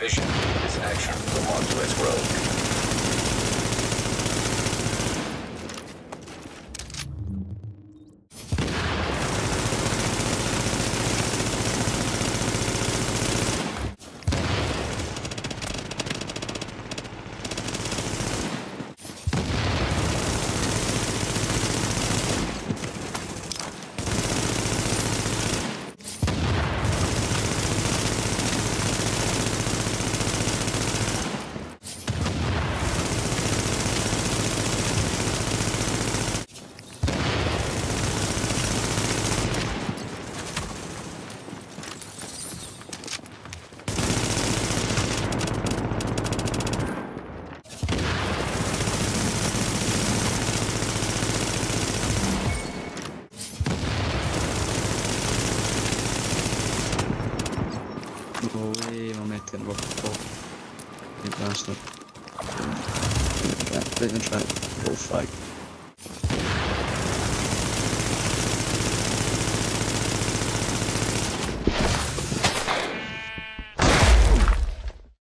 suspicion. This action belongs to as rogue. Rakt på. Inte vänster. Inte, inte, inte, oh fuck.